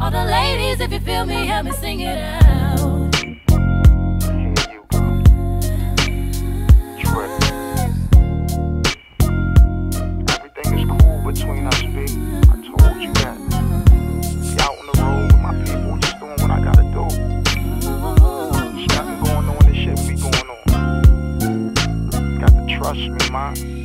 All the ladies, if you feel me, help me sing it out. between us, told you that. Out on the road with my people, just doing what I gotta do. Going on, shit be going on. Got to trust me, man.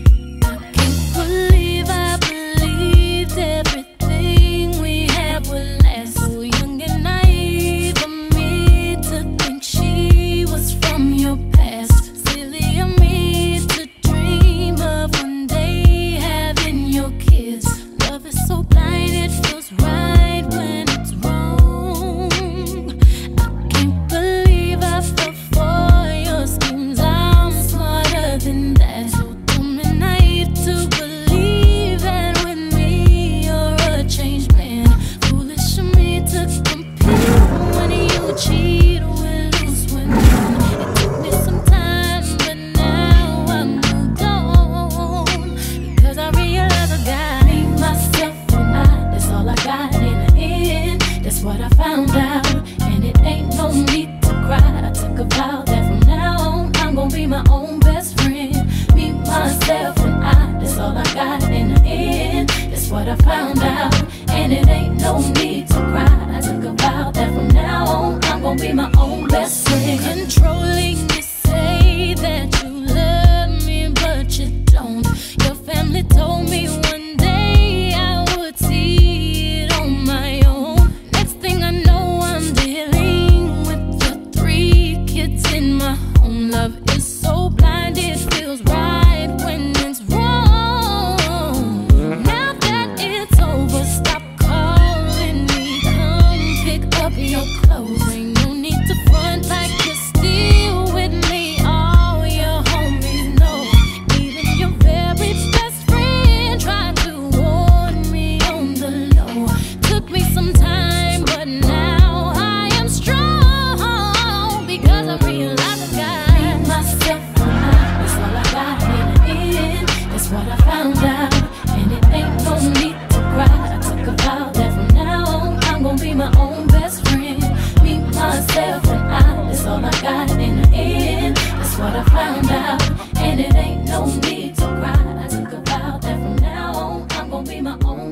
found out, and it ain't no need to cry. I took a vow that from now on I'm gonna be my own best friend. Me, myself, and I. That's all I got in the end. That's what I found out, and it ain't no need to cry. I took a vow that from now on I'm gonna be my own. and it ain't no need to cry. I took a vow that from now on, I'm gonna be my own.